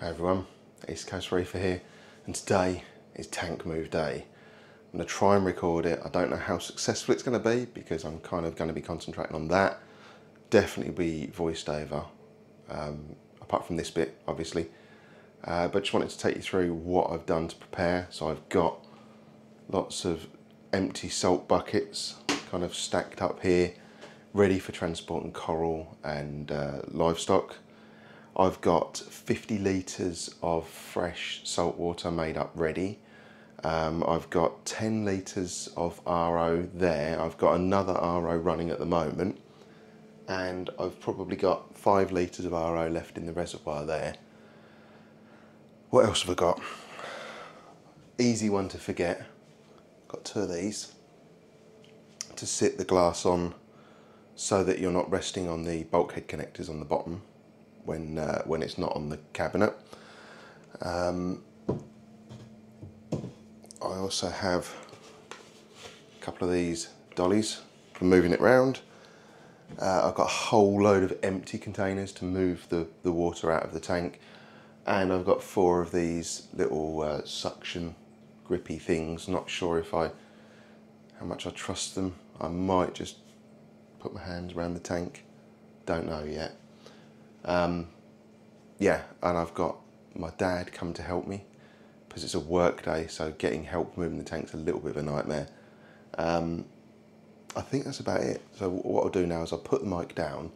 Hey everyone, East Coast Reefer here, and today is tank move day. I'm going to try and record it. I don't know how successful it's going to be because I'm kind of going to be concentrating on that. Definitely be voiced over, um, apart from this bit, obviously. Uh, but just wanted to take you through what I've done to prepare. So I've got lots of empty salt buckets kind of stacked up here, ready for transporting coral and uh, livestock. I've got 50 litres of fresh salt water made up ready. Um, I've got 10 litres of RO there. I've got another RO running at the moment. And I've probably got 5 litres of RO left in the reservoir there. What else have I got? Easy one to forget. Got two of these to sit the glass on so that you're not resting on the bulkhead connectors on the bottom when uh, when it's not on the cabinet. Um, I also have a couple of these dollies for moving it round. Uh, I've got a whole load of empty containers to move the, the water out of the tank. And I've got four of these little uh, suction grippy things. Not sure if I, how much I trust them. I might just put my hands around the tank. Don't know yet. Um, yeah, and I've got my dad come to help me because it's a work day, so getting help moving the tank's a little bit of a nightmare. Um, I think that's about it. So what I'll do now is I'll put the mic down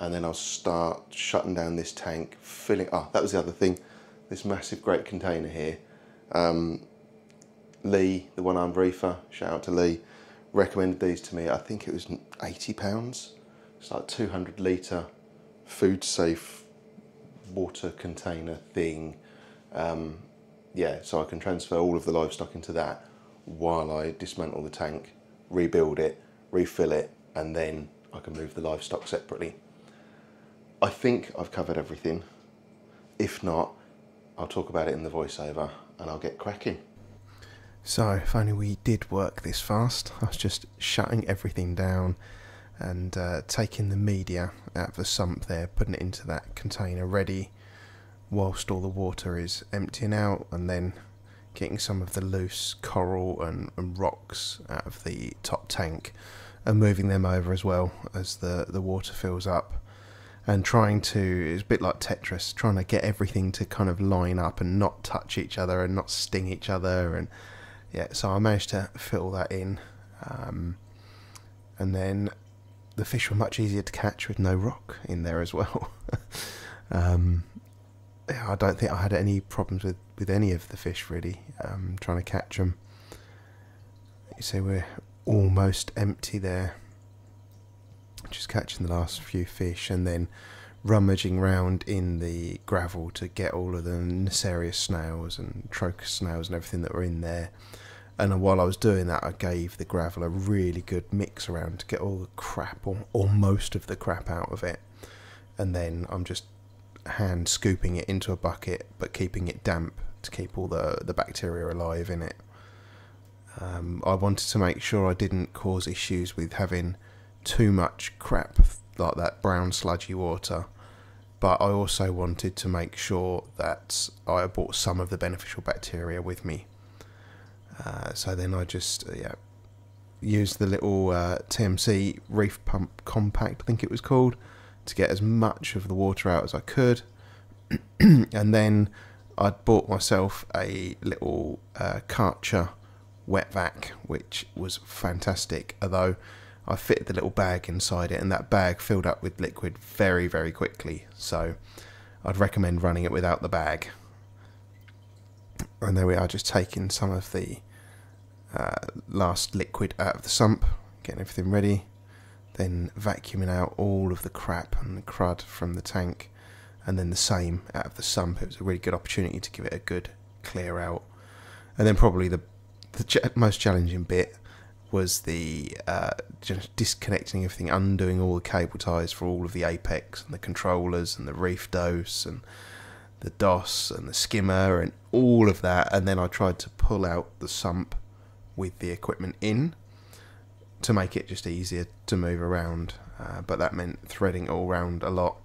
and then I'll start shutting down this tank, filling, oh, that was the other thing, this massive great container here. Um, Lee, the one-armed reefer, shout out to Lee, recommended these to me. I think it was 80 pounds. It's like 200 litre food safe water container thing. Um, yeah, so I can transfer all of the livestock into that while I dismantle the tank, rebuild it, refill it, and then I can move the livestock separately. I think I've covered everything. If not, I'll talk about it in the voiceover and I'll get cracking. So, if only we did work this fast, I was just shutting everything down and uh, taking the media out of the sump there, putting it into that container ready whilst all the water is emptying out, and then getting some of the loose coral and, and rocks out of the top tank and moving them over as well as the, the water fills up. And trying to, it's a bit like Tetris, trying to get everything to kind of line up and not touch each other and not sting each other. And yeah, so I managed to fill that in. Um, and then the fish were much easier to catch with no rock in there as well. um, I don't think I had any problems with, with any of the fish really, um, trying to catch them. You see, we're almost empty there. Just catching the last few fish and then rummaging round in the gravel to get all of the Nassarius snails and Trochus snails and everything that were in there. And while I was doing that, I gave the gravel a really good mix around to get all the crap or, or most of the crap out of it. And then I'm just hand scooping it into a bucket, but keeping it damp to keep all the, the bacteria alive in it. Um, I wanted to make sure I didn't cause issues with having too much crap like that brown sludgy water but I also wanted to make sure that I brought some of the beneficial bacteria with me uh, so then I just uh, yeah used the little uh, TMC reef pump compact, I think it was called, to get as much of the water out as I could. and then I'd bought myself a little uh, Karcher wet vac, which was fantastic. Although I fitted the little bag inside it, and that bag filled up with liquid very, very quickly. So I'd recommend running it without the bag. And there we are, just taking some of the uh, last liquid out of the sump, getting everything ready, then vacuuming out all of the crap and the crud from the tank, and then the same out of the sump. It was a really good opportunity to give it a good clear out. And then probably the the most challenging bit was the uh, just disconnecting everything, undoing all the cable ties for all of the apex and the controllers and the reef dose and the DOS and the skimmer and all of that. And then I tried to pull out the sump with the equipment in to make it just easier to move around. Uh, but that meant threading all around a lot.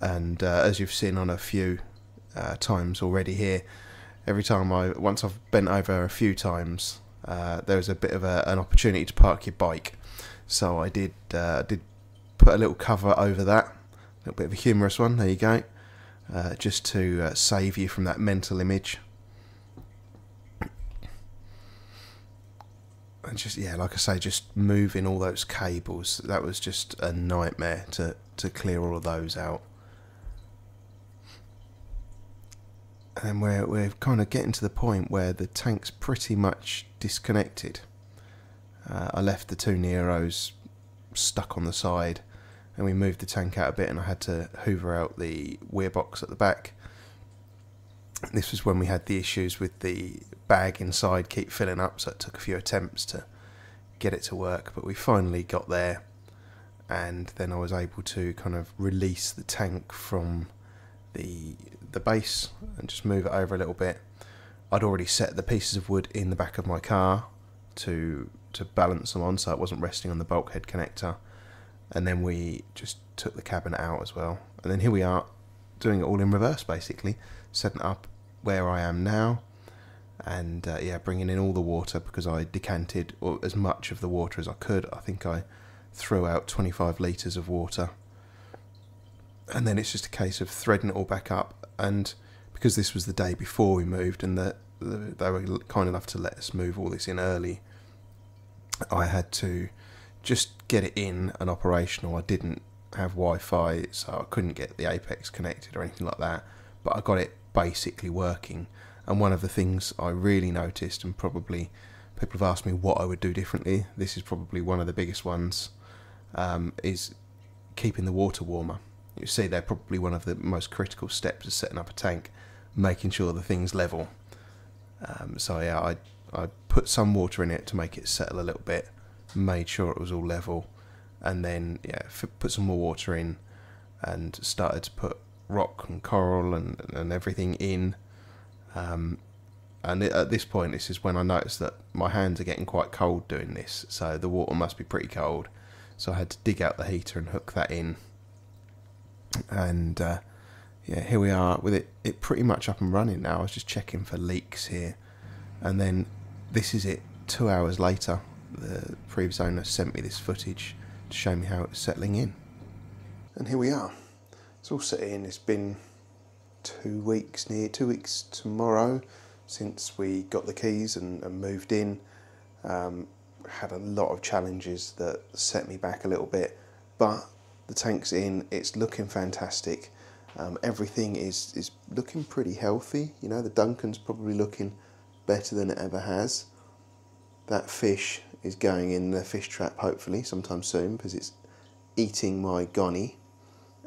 And uh, as you've seen on a few uh, times already here. Every time I, once I've bent over a few times, uh, there was a bit of a, an opportunity to park your bike. So I did uh, did put a little cover over that, a little bit of a humorous one. There you go, uh, just to save you from that mental image. And just yeah, like I say, just moving all those cables. That was just a nightmare to to clear all of those out. And then we're we're kind of getting to the point where the tank's pretty much disconnected. Uh, I left the two Neros stuck on the side, and we moved the tank out a bit, and I had to hoover out the weir box at the back. This was when we had the issues with the bag inside keep filling up, so it took a few attempts to get it to work, but we finally got there, and then I was able to kind of release the tank from the the base and just move it over a little bit. I'd already set the pieces of wood in the back of my car to to balance them on so it wasn't resting on the bulkhead connector. And then we just took the cabinet out as well. And then here we are doing it all in reverse basically, setting up where I am now and uh, yeah, bringing in all the water because I decanted as much of the water as I could. I think I threw out 25 litres of water. And then it's just a case of threading it all back up. And because this was the day before we moved and the, the, they were kind enough to let us move all this in early, I had to just get it in and operational. I didn't have Wi Fi, so I couldn't get the Apex connected or anything like that. But I got it basically working. And one of the things I really noticed, and probably people have asked me what I would do differently, this is probably one of the biggest ones, um, is keeping the water warmer. You see, they're probably one of the most critical steps of setting up a tank, making sure the thing's level. Um, so yeah, I I put some water in it to make it settle a little bit, made sure it was all level, and then yeah, put some more water in, and started to put rock and coral and and everything in. Um, and at this point, this is when I noticed that my hands are getting quite cold doing this, so the water must be pretty cold. So I had to dig out the heater and hook that in. And uh, yeah, here we are with it, it pretty much up and running now. I was just checking for leaks here. And then this is it two hours later. The previous owner sent me this footage to show me how it was settling in. And here we are. It's all set in. It's been two weeks, near two weeks tomorrow, since we got the keys and, and moved in. Um, had a lot of challenges that set me back a little bit, but the tank's in. It's looking fantastic. Um, everything is is looking pretty healthy. You know, the Duncan's probably looking better than it ever has. That fish is going in the fish trap hopefully sometime soon because it's eating my gonny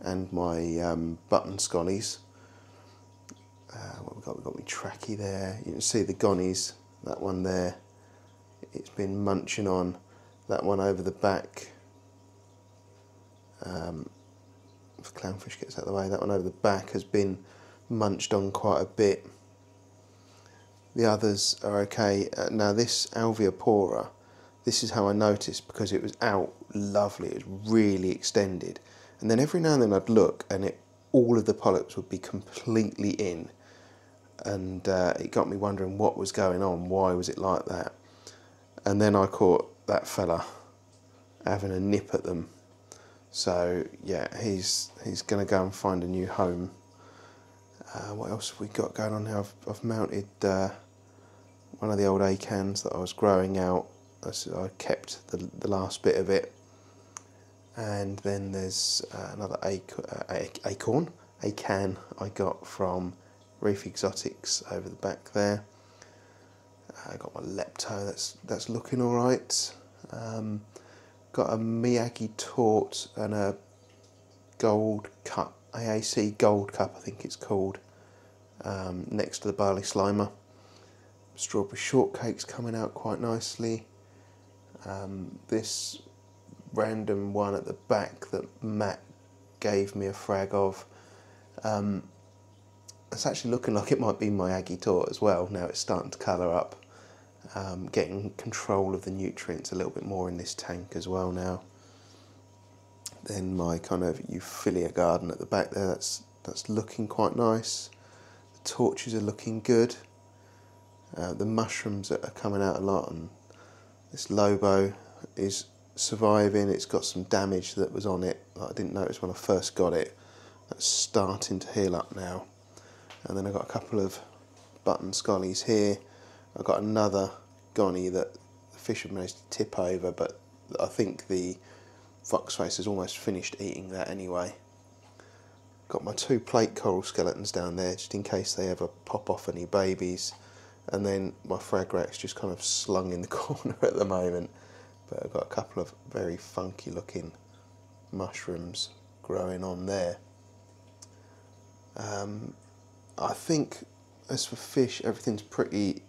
and my um, button scollies. Uh, what we got? We got my tracky there. You can see the gonnies. That one there. It's been munching on. That one over the back. Um, if clownfish gets out of the way, that one over the back has been munched on quite a bit. The others are okay. Uh, now this Alveopora, this is how I noticed because it was out lovely. It was really extended, and then every now and then I'd look and it all of the polyps would be completely in, and uh, it got me wondering what was going on. Why was it like that? And then I caught that fella having a nip at them. So yeah, he's he's going to go and find a new home. Uh, what else have we got going on here? I've, I've mounted uh, one of the old acans that I was growing out. I kept the, the last bit of it. And then there's uh, another uh, acorn, acan I got from Reef Exotics over the back there. Uh, I got my Lepto, that's, that's looking alright. Um, got a Miyagi Tort and a gold cup, AAC gold cup I think it's called, um, next to the Bali slimer strawberry shortcake's coming out quite nicely. Um, this random one at the back that Matt gave me a frag of, um, it's actually looking like it might be my Aggie Tort as well. Now it's starting to colour up. Um, getting control of the nutrients a little bit more in this tank as well now. Then my kind of Euphyllia garden at the back there, that's, that's looking quite nice. The torches are looking good. Uh, the mushrooms are coming out a lot, and this Lobo is surviving. It's got some damage that was on it that I didn't notice when I first got it. That's starting to heal up now. And then I've got a couple of button scollies here. I've got another gonny that the fish have managed to tip over, but I think the foxface has almost finished eating that anyway. Got my two plate coral skeletons down there just in case they ever pop off any babies. And then my frag fragrax just kind of slung in the corner at the moment. But I've got a couple of very funky looking mushrooms growing on there. Um, I think as for fish, everything's pretty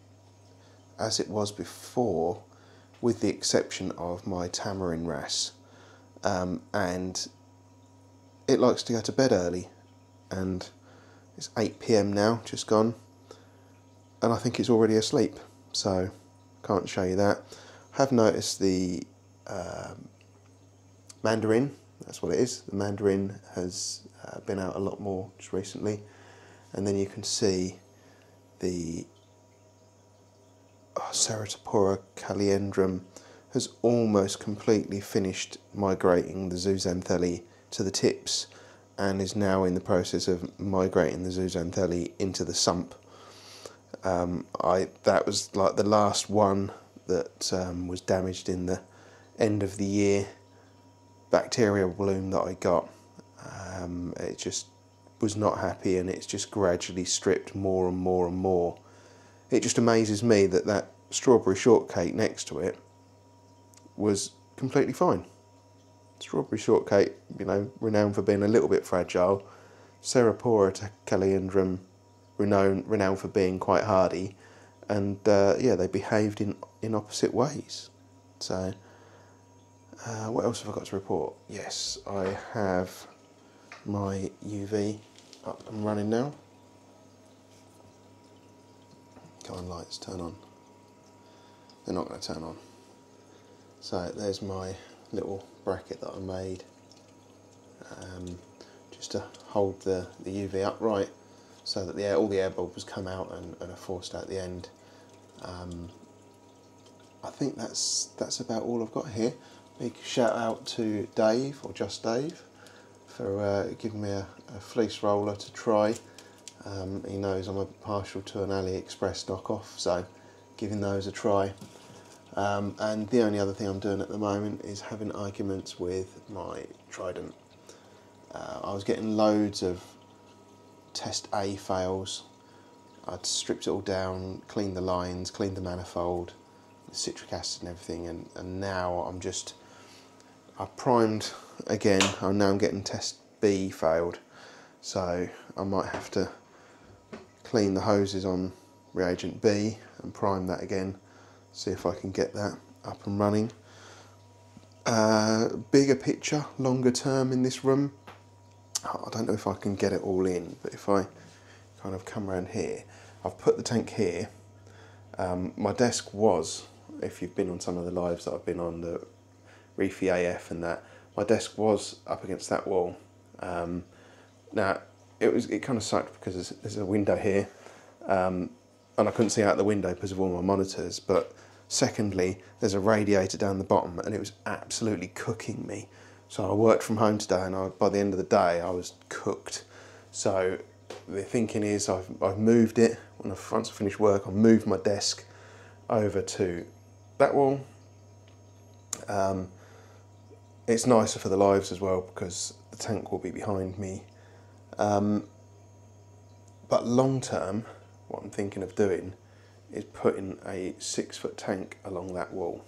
as it was before, with the exception of my tamarin wrasse. Um, and it likes to go to bed early, and it's 8 pm now, just gone, and I think it's already asleep, so can't show you that. Have noticed the um, mandarin, that's what it is. The mandarin has uh, been out a lot more just recently, and then you can see the oh, Seriatopora caliendrum has almost completely finished migrating the zooxanthellae to the tips and is now in the process of migrating the zooxanthellae into the sump. Um, I that was like the last one that um, was damaged in the end of the year bacterial bloom that I got. Um, it just was not happy and it's just gradually stripped more and more and more. It just amazes me that that strawberry shortcake next to it was completely fine. Strawberry shortcake, you know, renowned for being a little bit fragile. Seriatopora caliendrum, renowned, renowned for being quite hardy. And uh, yeah, they behaved in, in opposite ways. So, uh, what else have I got to report? Yes, I have my UV up and running now. Come on, lights, turn on. They're not going to turn on. So there's my little bracket that I made um, just to hold the, the UV upright so that the air, all the air bubbles come out and, and are forced out the end. Um, I think that's that's about all I've got here. Big shout out to Dave or just Dave for uh, giving me a, a, fleece roller to try. Um, he knows I'm a partial to an AliExpress knockoff, so giving those a try. Um, and the only other thing I'm doing at the moment is having arguments with my Trident. Uh, I was getting loads of test A fails. I'd stripped it all down, cleaned the lines, cleaned the manifold, the citric acid and everything, and, and now I'm just, I primed again, I'm now I'm getting test B failed, so I might have to clean the hoses on reagent B and prime that again see if I can get that up and running. Uh, bigger picture, longer term in this room. I don't know if I can get it all in, but if I kind of come around here, I've put the tank here. Um, my desk was, if you've been on some of the lives that I've been on, the Reefy AF and that, my desk was up against that wall. Um, now, it was it kind of sucked because there's, there's a window here, um, and I couldn't see out the window because of all my monitors, but Secondly, there's a radiator down the bottom and it was absolutely cooking me. So I worked from home today and I, by the end of the day I was cooked. So the thinking is I've, I've moved it, when I, once I finish work I've moved my desk over to that wall. Um, it's nicer for the lives as well because the tank will be behind me. Um, but long term, what I'm thinking of doing is putting a six foot tank along that wall.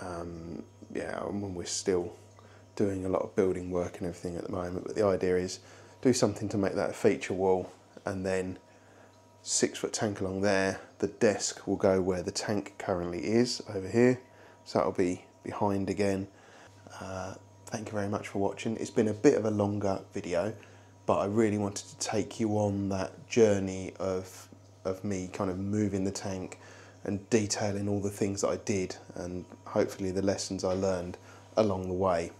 Um, yeah, when we're still doing a lot of building work and everything at the moment, but the idea is do something to make that a feature wall and then six foot tank along there. The desk will go where the tank currently is over here, so that'll be behind again. Uh, thank you very much for watching. It's been a bit of a longer video, but I really wanted to take you on that journey of of me kind of moving the tank and detailing all the things that I did and hopefully the lessons I learned along the way.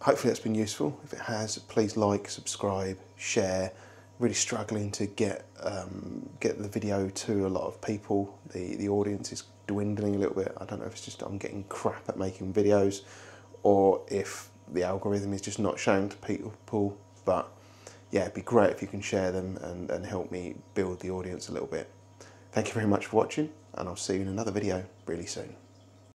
Hopefully that's been useful. If it has, please like, subscribe, share, really struggling to get um, get the video to a lot of people. The the audience is dwindling a little bit. I don't know if it's just I'm getting crap at making videos, or if the algorithm is just not showing to people. But yeah, it'd be great if you can share them and, and help me build the audience a little bit. Thank you very much for watching, and I'll see you in another video really soon.